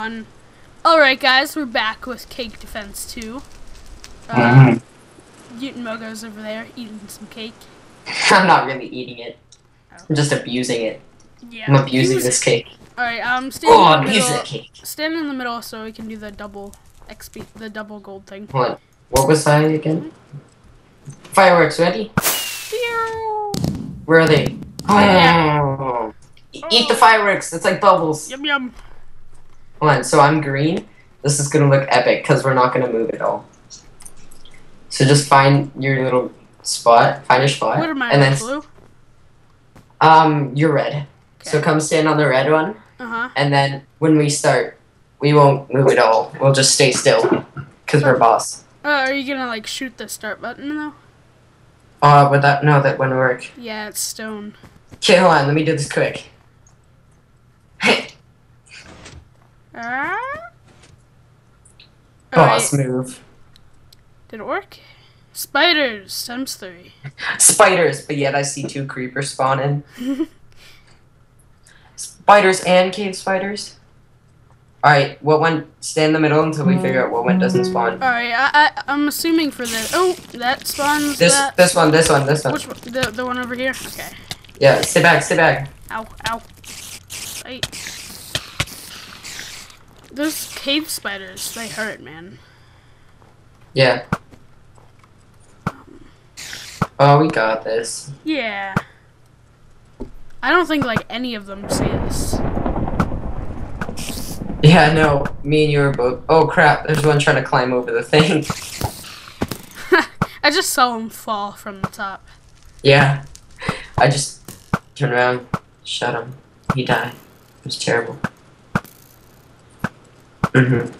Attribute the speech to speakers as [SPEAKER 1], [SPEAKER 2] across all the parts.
[SPEAKER 1] on. Alright guys, we're back with Cake Defense 2. Uh,
[SPEAKER 2] Mhm.
[SPEAKER 1] Mutant Mogo's over there eating some cake.
[SPEAKER 2] I'm not really eating it. I'm just abusing it.
[SPEAKER 1] Yeah.
[SPEAKER 2] I'm abusing this cake.
[SPEAKER 1] Alright, um stand
[SPEAKER 2] Oh,
[SPEAKER 1] in
[SPEAKER 2] I'm
[SPEAKER 1] the
[SPEAKER 2] abusing
[SPEAKER 1] middle.
[SPEAKER 2] the cake.
[SPEAKER 1] Stand in the middle so we can do the double XP the double gold thing.
[SPEAKER 2] What? What was I again? Fireworks ready?
[SPEAKER 1] Pew!
[SPEAKER 2] Where are they?
[SPEAKER 1] yeah.
[SPEAKER 2] Oh. Eat the fireworks. It's like bubbles.
[SPEAKER 1] Yum yum.
[SPEAKER 2] So I'm green. This is gonna look epic because we're not gonna move at all. So just find your little spot. Find your spot,
[SPEAKER 1] What am I
[SPEAKER 2] and then
[SPEAKER 1] blue?
[SPEAKER 2] um, you're red.
[SPEAKER 1] Okay.
[SPEAKER 2] So come stand on the red one,
[SPEAKER 1] Uh-huh.
[SPEAKER 2] and then when we start, we won't move at all. We'll just stay still because we're boss.
[SPEAKER 1] Uh, are you gonna like shoot the start button though?
[SPEAKER 2] Uh, but that no, that wouldn't work.
[SPEAKER 1] Yeah, it's stone.
[SPEAKER 2] Okay, hold on. Let me do this quick.
[SPEAKER 1] Ah.
[SPEAKER 2] Oh,
[SPEAKER 1] Alright,
[SPEAKER 2] smooth.
[SPEAKER 1] did it work? Spiders times three.
[SPEAKER 2] Spiders, but yet I see two creepers spawning. Spiders and cave spiders. Alright, what one? Stay in the middle until we figure out what one doesn't spawn.
[SPEAKER 1] Alright, I, I, I'm assuming for this. Oh, that spawns
[SPEAKER 2] This,
[SPEAKER 1] that.
[SPEAKER 2] this one, this one, this one.
[SPEAKER 1] Which one? The, the one over here? Okay.
[SPEAKER 2] Yeah, sit back, sit back.
[SPEAKER 1] Ow, ow. Right. Those cave spiders, they hurt, man.
[SPEAKER 2] Yeah. Oh, we got this.
[SPEAKER 1] Yeah. I don't think, like, any of them see this.
[SPEAKER 2] Yeah, no, me and you are both. Oh crap! There's one trying to climb over the thing.
[SPEAKER 1] I just saw him fall from the top.
[SPEAKER 2] yeah, I just turned around, shot him. He died. It was terrible. Mhm.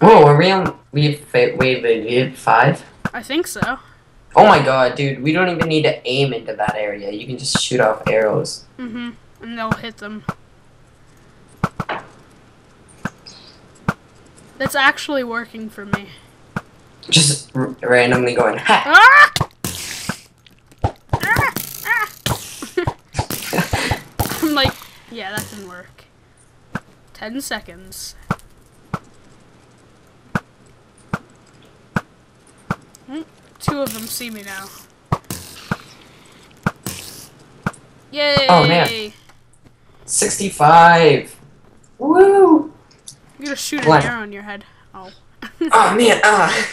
[SPEAKER 2] Whoa, are we on? We have fa- wait, wait, we have five.
[SPEAKER 1] I think so.
[SPEAKER 2] Oh my god, dude! We don't even need to aim into that area. You can just shoot off arrows.
[SPEAKER 1] Mm-hmm. And they'll hit them. That's actually working for me.
[SPEAKER 2] Just r- randomly going. Ha!
[SPEAKER 1] Ah! Ah! I'm like, yeah, that didn't work. Ten seconds. Hmm, Two of them see me now. Yay!
[SPEAKER 2] Oh, man. Sixty-five. Woo!
[SPEAKER 1] I'm gonna shoot an
[SPEAKER 2] What?
[SPEAKER 1] arrow in your head. Oh.
[SPEAKER 2] Oh man, ah.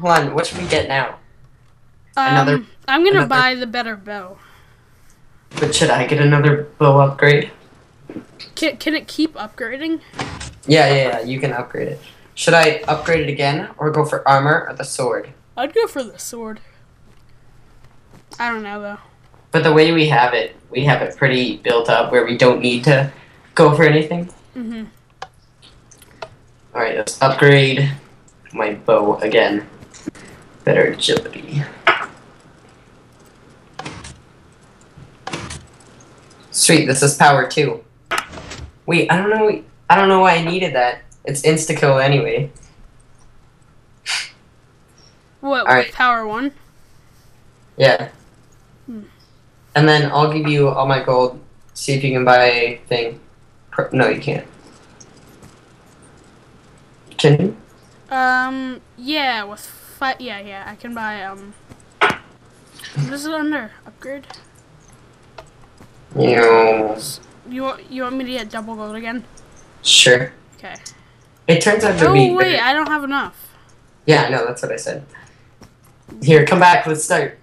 [SPEAKER 2] Hold on, what should we get now? Another-
[SPEAKER 1] Um, I'm gonna
[SPEAKER 2] another-
[SPEAKER 1] buy the better bow.
[SPEAKER 2] But should I get another bow upgrade?
[SPEAKER 1] Can, can it keep upgrading?
[SPEAKER 2] Yeah, yeah, yeah, you can upgrade it. Should I upgrade it again or go for armor or the sword?
[SPEAKER 1] I'd go for the sword. I don't know though.
[SPEAKER 2] But the way we have it, we have it pretty built up where we don't need to go for anything.
[SPEAKER 1] hmm
[SPEAKER 2] Alright, let's upgrade my bow again. Better agility. Sweet, this is power two. Wait, I don't know I don't know why I needed that. It's insta kill anyway.
[SPEAKER 1] What?
[SPEAKER 2] Alright.
[SPEAKER 1] with Power one.
[SPEAKER 2] Yeah.
[SPEAKER 1] Hmm.
[SPEAKER 2] And then I'll give you all my gold. See if you can buy a thing. No, you can't. Can you?
[SPEAKER 1] Um. Yeah. With five. Yeah. Yeah. I can buy. Um. What is it under? Upgrade.
[SPEAKER 2] No.
[SPEAKER 1] You want? You want me to get double gold again?
[SPEAKER 2] Sure.
[SPEAKER 1] Okay.
[SPEAKER 2] It turns out to
[SPEAKER 1] Oh
[SPEAKER 2] be.
[SPEAKER 1] wait, I don't have enough.
[SPEAKER 2] Yeah, no. That's what I said. Here, come back. Let's start.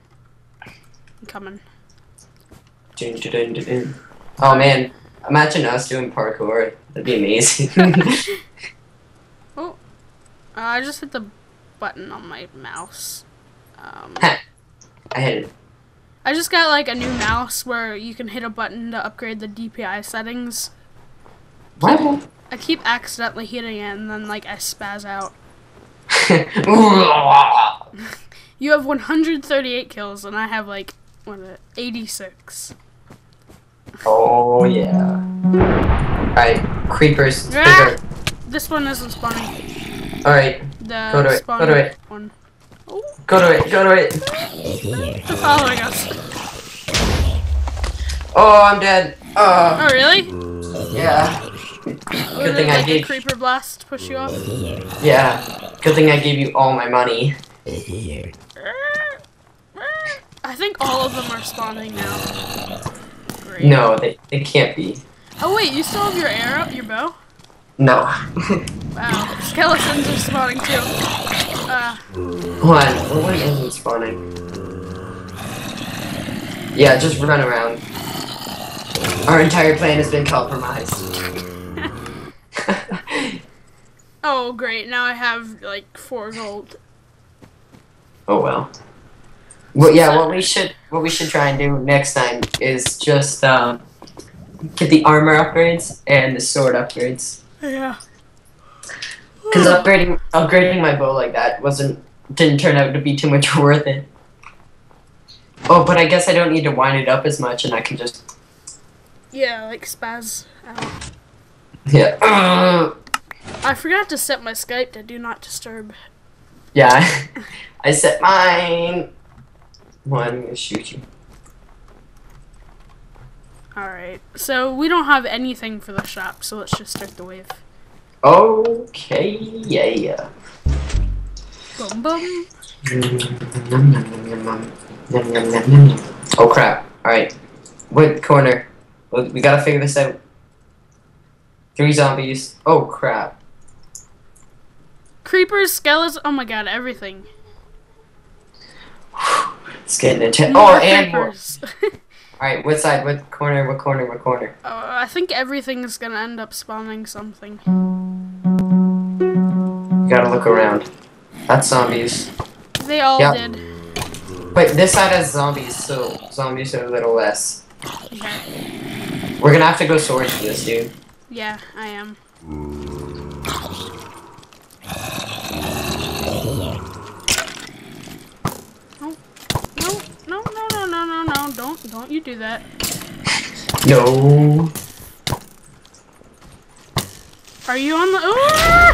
[SPEAKER 1] I'm coming.
[SPEAKER 2] Dun, dun, dun. Oh man, imagine us doing parkour. That'd be amazing.
[SPEAKER 1] Uh, I just hit the button on my mouse. Um.
[SPEAKER 2] I hit it.
[SPEAKER 1] I just got like a new mouse where you can hit a button to upgrade the DPI settings.
[SPEAKER 2] What?
[SPEAKER 1] I keep accidentally hitting it and then like I spaz out. You have 138 kills and I have like what is it, 86.
[SPEAKER 2] oh yeah. Alright, creepers.
[SPEAKER 1] Ah! This one isn't spawning.
[SPEAKER 2] Alright,
[SPEAKER 1] The
[SPEAKER 2] Go to it, go to it.
[SPEAKER 1] one. Oh,
[SPEAKER 2] go to it, go to it.
[SPEAKER 1] they're following us.
[SPEAKER 2] Oh, I'm dead. Oh.
[SPEAKER 1] Oh really?
[SPEAKER 2] Yeah. Good thing I
[SPEAKER 1] like
[SPEAKER 2] gave.
[SPEAKER 1] creeper blast push you off?
[SPEAKER 2] Yeah. Good thing I gave you all my money.
[SPEAKER 1] I think all of them are spawning now. Great.
[SPEAKER 2] No, they, they can't be.
[SPEAKER 1] Oh wait, you still have your arrow, your bow?
[SPEAKER 2] No.
[SPEAKER 1] Wow, skeletons are spawning too.
[SPEAKER 2] Hold on. What isn't spawning? Yeah, just run around. Our entire plan has been compromised.
[SPEAKER 1] oh great, now I have like four gold.
[SPEAKER 2] oh well. Well, yeah. What we should what we should try and do next time is just um, get the armor upgrades and the sword upgrades.
[SPEAKER 1] Yeah.
[SPEAKER 2] Because upgrading upgrading my bow like that wasn't didn't turn out to be too much worth it. Oh, but I guess I don't need to wind it up as much, and I can just
[SPEAKER 1] Yeah, like spaz out.
[SPEAKER 2] yeah.
[SPEAKER 1] I forgot to set my Skype to do not disturb.
[SPEAKER 2] yeah, I set mine. Well, I'm gonna shoot you.
[SPEAKER 1] Alright, so we don't have anything for the shop, so let's just start the wave.
[SPEAKER 2] Okay, yeah.
[SPEAKER 1] Boom boom.
[SPEAKER 2] Oh crap! All right, what corner? We gotta figure this out. Three zombies. Oh crap!
[SPEAKER 1] Creepers, skeletons, oh my god, everything.
[SPEAKER 2] It's getting intense. Oh, and more. All right, what side? What corner? What corner? What corner?
[SPEAKER 1] Uh, I think everything is gonna end up spawning something.
[SPEAKER 2] You gotta look around. That's zombies.
[SPEAKER 1] They all
[SPEAKER 2] Yep.
[SPEAKER 1] did.
[SPEAKER 2] Wait, this side has zombies, so zombies are a little less.
[SPEAKER 1] Okay.
[SPEAKER 2] We're gonna have to go swords for this, dude.
[SPEAKER 1] Yeah, I am. No, no, no, no, no, no, no, no! Don't, don't you do that.
[SPEAKER 2] No.
[SPEAKER 1] Are you on the? Oh!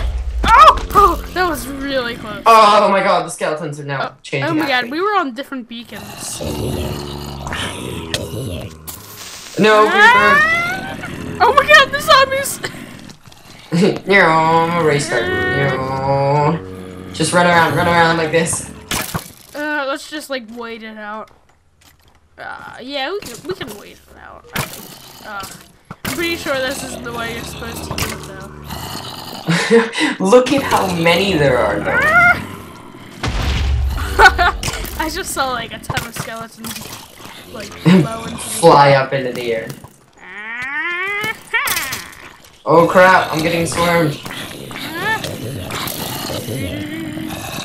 [SPEAKER 1] Oh! Oh! That was really close.
[SPEAKER 2] Oh my god, the skeletons are now
[SPEAKER 1] Oh,
[SPEAKER 2] changing.
[SPEAKER 1] oh my god, we were on different beacons.
[SPEAKER 2] No, Reaper.
[SPEAKER 1] Ah! Oh my god, the zombies!
[SPEAKER 2] no, I'm a race car. No. Just run around, run around like this.
[SPEAKER 1] Uh, let's just like wait it out. Uh, yeah, we can, we can wait it out. I think. Uh, I'm pretty sure this is the way you're supposed to do it.
[SPEAKER 2] Look at how many there are now.
[SPEAKER 1] I just saw like a ton of skeletons like
[SPEAKER 2] Fly up into the air. Uh-huh. Oh crap, I'm getting swarmed.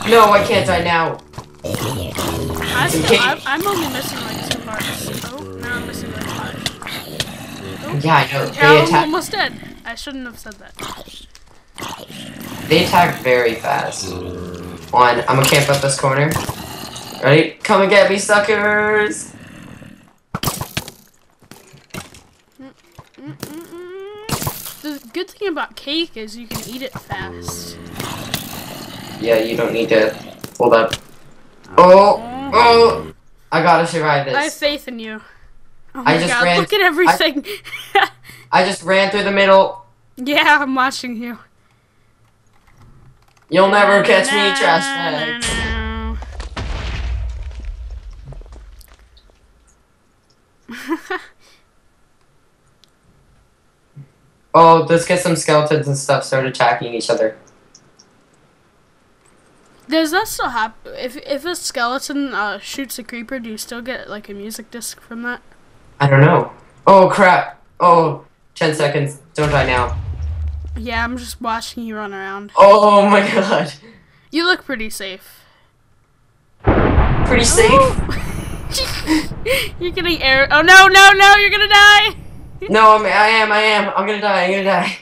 [SPEAKER 2] No, I can't die now.
[SPEAKER 1] I I'm only missing like two hearts. Oh, now I'm missing like five.
[SPEAKER 2] Yeah, I know.
[SPEAKER 1] Oh, yeah,
[SPEAKER 2] They
[SPEAKER 1] I'm almost dead. I shouldn't have said that.
[SPEAKER 2] They attack very fast. One, I'm gonna camp up this corner. Ready? Come and get me, suckers!
[SPEAKER 1] The good thing about cake is you can eat it fast.
[SPEAKER 2] Yeah, you don't need to hold up. Oh, oh! I gotta survive this.
[SPEAKER 1] I have faith in you. Oh
[SPEAKER 2] I just
[SPEAKER 1] god,
[SPEAKER 2] ran-
[SPEAKER 1] look at everything.
[SPEAKER 2] I just ran through the middle.
[SPEAKER 1] yeah, I'm watching you.
[SPEAKER 2] You'll never catch me, trash
[SPEAKER 1] na.
[SPEAKER 2] Oh, let's get some skeletons and stuff start attacking each other.
[SPEAKER 1] Does that still happen? If if a skeleton uh, shoots a creeper, do you still get like a music disc from that?
[SPEAKER 2] I don't know. Oh crap. Oh, 10 seconds. Don't die now.
[SPEAKER 1] Yeah, I'm just watching you run around.
[SPEAKER 2] Oh my god.
[SPEAKER 1] You look pretty safe.
[SPEAKER 2] Pretty safe.
[SPEAKER 1] you're getting air. Oh no, no, no! You're gonna die.
[SPEAKER 2] No, I'm, I am, I am. I'm gonna die, I'm gonna die.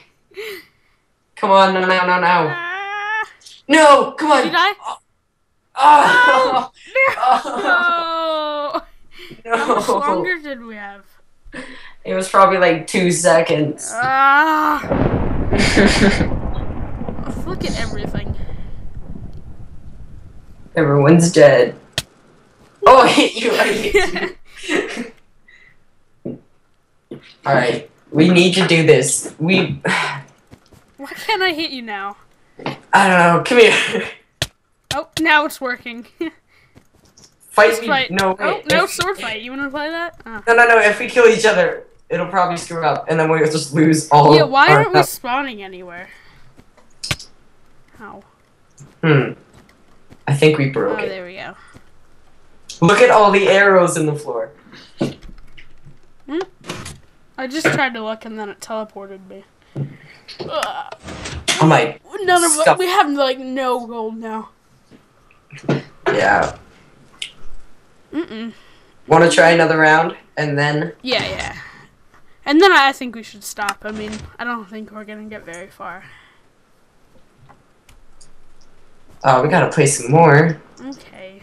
[SPEAKER 2] Come on, no, no, no, no.
[SPEAKER 1] Ah,
[SPEAKER 2] No, come on.
[SPEAKER 1] Did you die?
[SPEAKER 2] Oh,
[SPEAKER 1] No. How much
[SPEAKER 2] no.
[SPEAKER 1] longer did we have?
[SPEAKER 2] It was probably like two seconds.
[SPEAKER 1] Ah. Look at everything.
[SPEAKER 2] Everyone's dead. Oh, I hit you, I hit you. Alright, We need to do this. We.
[SPEAKER 1] Why can't I hit you now?
[SPEAKER 2] I don't know. Come here.
[SPEAKER 1] Oh, now it's working.
[SPEAKER 2] Fight
[SPEAKER 1] Fist
[SPEAKER 2] me.
[SPEAKER 1] fight.
[SPEAKER 2] No.
[SPEAKER 1] Oh, no sword fight. You wanna play that? Oh.
[SPEAKER 2] No, no, no. If we kill each other, it'll probably screw up, and then we'll just lose all.
[SPEAKER 1] Yeah, why aren't we spawning anywhere? How?
[SPEAKER 2] Hmm. I think we
[SPEAKER 1] Oh,
[SPEAKER 2] broke it.
[SPEAKER 1] there we go.
[SPEAKER 2] Look at all the arrows in the floor. Hmm?
[SPEAKER 1] I just tried to look and then it teleported me. Ugh.
[SPEAKER 2] Oh my.
[SPEAKER 1] None of
[SPEAKER 2] Stuff.
[SPEAKER 1] we have like no gold now.
[SPEAKER 2] Yeah.
[SPEAKER 1] Mm-mm.
[SPEAKER 2] Want to try another round, and then.
[SPEAKER 1] Yeah, yeah. And then I think we should stop. I mean, I don't think we're gonna get very far.
[SPEAKER 2] Oh, we gotta play some more.
[SPEAKER 1] Okay.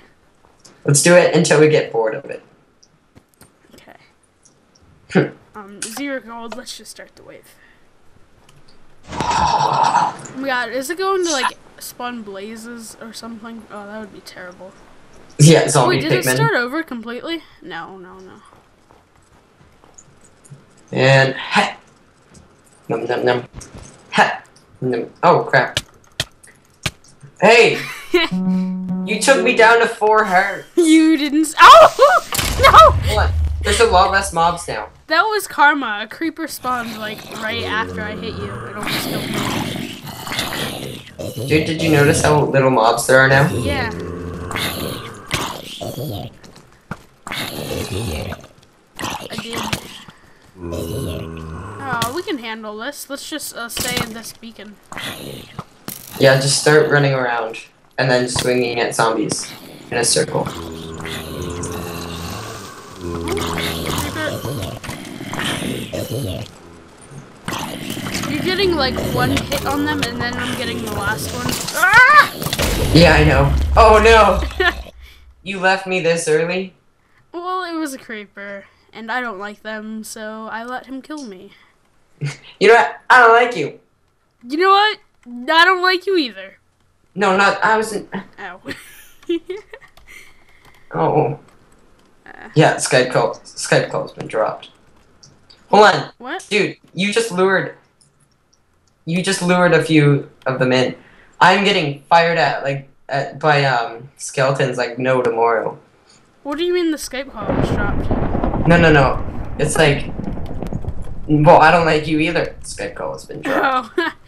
[SPEAKER 2] Let's do it until we get bored of it.
[SPEAKER 1] Okay. um, zero gold. Let's just start the wave. Oh my god, is it going to like spawn blazes or something? Oh, that would be terrible.
[SPEAKER 2] Yeah, zombie
[SPEAKER 1] Wait, did it start over completely? No, no, no.
[SPEAKER 2] And ha. Num num num. Ha. Num. Oh crap. Hey, you took me down to four hearts.
[SPEAKER 1] you didn't. S- oh no!
[SPEAKER 2] What? There's a lot less mobs now.
[SPEAKER 1] That was karma. A creeper spawned like right after I hit you. It almost killed me.
[SPEAKER 2] Dude, did you notice how little mobs there are now?
[SPEAKER 1] Yeah. I did. Oh, we can handle this. Let's just uh, stay in this beacon.
[SPEAKER 2] Yeah, just start running around and then swinging at zombies in a circle.
[SPEAKER 1] You're getting like one hit on them, and then I'm getting the last one. Ah!
[SPEAKER 2] Yeah, I know. Oh no! You left me this early?
[SPEAKER 1] well, it was a creeper, and I don't like them, so I let him kill me.
[SPEAKER 2] You know what? I don't like you.
[SPEAKER 1] You know what? I don't like you either.
[SPEAKER 2] No, not. I wasn't.
[SPEAKER 1] Ow.
[SPEAKER 2] Oh.
[SPEAKER 1] Uh.
[SPEAKER 2] Yeah, Skype call. Skype call's been dropped. Hold on,
[SPEAKER 1] what?
[SPEAKER 2] dude. You just lured. You just lured a few of them in. I'm getting fired at like at, by um skeletons like no tomorrow.
[SPEAKER 1] What do you mean the Skype call was dropped?
[SPEAKER 2] No, no, no. It's like. Well, I don't like you either. Skype call has been dropped.
[SPEAKER 1] Oh.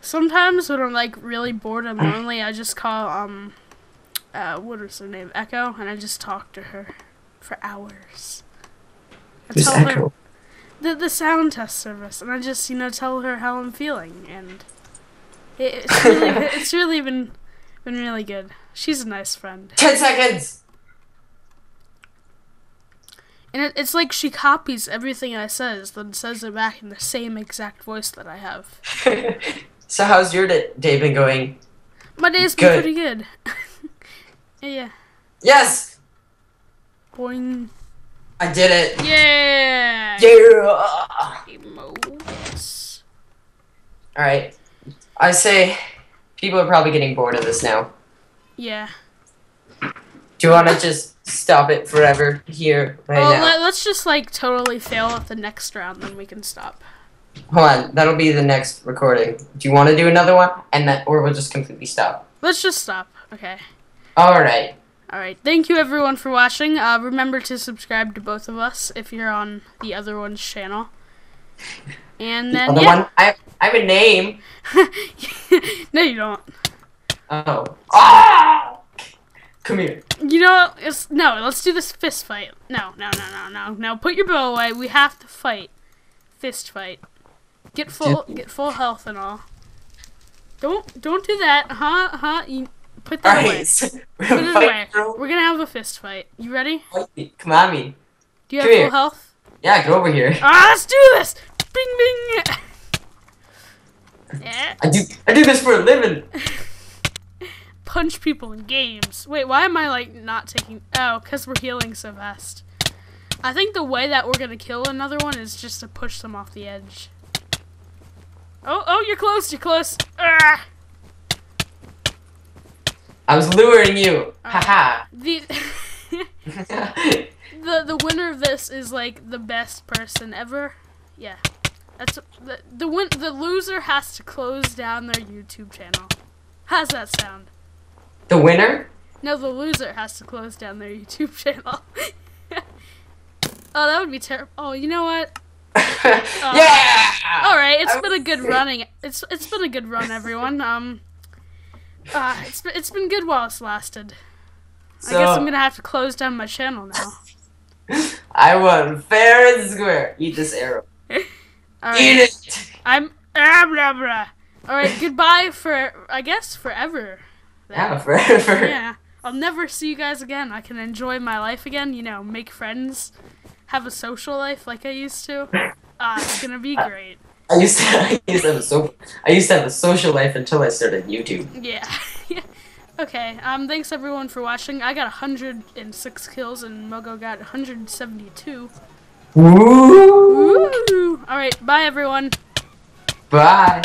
[SPEAKER 1] Sometimes when I'm like really bored and lonely, I just call um, uh, what is her name, Echo, and I just talk to her for hours. I
[SPEAKER 2] Who's
[SPEAKER 1] tell her
[SPEAKER 2] Echo?
[SPEAKER 1] the the sound test service, and I just you know tell her how I'm feeling, and it, it's really it's really been been really good. She's a nice friend,
[SPEAKER 2] Ten seconds.
[SPEAKER 1] And it, it's like she copies everything I says, then says it back in the same exact voice that I have.
[SPEAKER 2] so how's your day, day been going?
[SPEAKER 1] My day's been
[SPEAKER 2] Good.
[SPEAKER 1] pretty good. yeah.
[SPEAKER 2] Yes,
[SPEAKER 1] Boing.
[SPEAKER 2] I did it.
[SPEAKER 1] Yeah.
[SPEAKER 2] Yeah.
[SPEAKER 1] Emotes.
[SPEAKER 2] All right. I say people are probably getting bored of this now.
[SPEAKER 1] Yeah.
[SPEAKER 2] Do you want to just stop it forever here right
[SPEAKER 1] well,
[SPEAKER 2] now?
[SPEAKER 1] let, us just like totally fail at the next round, then we can stop.
[SPEAKER 2] Hold on, that'll be the next recording. Do you want to do another one, and that, or we'll just completely stop?
[SPEAKER 1] Let's just stop. Okay.
[SPEAKER 2] All right.
[SPEAKER 1] All right. Thank you everyone for watching. Uh, remember to subscribe to both of us if you're on the other one's channel. And then
[SPEAKER 2] Other
[SPEAKER 1] yeah.
[SPEAKER 2] one. I I have a name.
[SPEAKER 1] no, you don't.
[SPEAKER 2] Oh. Ah! Come here.
[SPEAKER 1] You know, what? it's no. Let's do this fist fight. No, no, no, no, no, no. Put your bow away. We have to fight. Fist fight. Get full, get full health and all. Don't, don't do that, huh? Huh? You put
[SPEAKER 2] All
[SPEAKER 1] that away.
[SPEAKER 2] right. so
[SPEAKER 1] Put it
[SPEAKER 2] fight-
[SPEAKER 1] away. We're gonna have a fist fight. You ready?
[SPEAKER 2] fight me. Come on me.
[SPEAKER 1] Do you
[SPEAKER 2] Come
[SPEAKER 1] have
[SPEAKER 2] here.
[SPEAKER 1] full health?
[SPEAKER 2] Yeah, get over here.
[SPEAKER 1] Ah, let's do this! Bing, bing. yeah.
[SPEAKER 2] I do I do this for a living.
[SPEAKER 1] Punch people in games. Wait, why am I like not taking? Oh, cause we're healing so fast. I think the way that we're gonna kill another one is just to push them off the edge. Oh, oh, you're close. You're close. Ah!
[SPEAKER 2] I was luring you. Haha.
[SPEAKER 1] The the the winner of this is like the best person ever. Yeah, that's the the win. The loser has to close down their YouTube channel. How's that sound?
[SPEAKER 2] The winner?
[SPEAKER 1] No, the loser has to close down their YouTube channel. oh, that would be terrible. Oh, you know what?
[SPEAKER 2] yeah!
[SPEAKER 1] All right, it's been a good running. It's it's been a good run, everyone. Um, uh, it's been it's been good while it's lasted. So, I guess I'm gonna have to close down my channel now.
[SPEAKER 2] I won fair and square. Eat this arrow.
[SPEAKER 1] All
[SPEAKER 2] Eat it!
[SPEAKER 1] I'm ah, blah blah. All right, goodbye for I guess forever.
[SPEAKER 2] Yeah, forever.
[SPEAKER 1] Yeah, I'll never see you guys again. I can enjoy my life again. You know, make friends, have a social life like I used to. Ah, it's gonna be great.
[SPEAKER 2] I used to, I used to have a so, I used to have a social life until I started YouTube.
[SPEAKER 1] Yeah. okay. Um. Thanks everyone for watching. I got 106 kills and Mogo got 172.
[SPEAKER 2] Woo!
[SPEAKER 1] Woo! All right. Bye everyone.
[SPEAKER 2] Bye.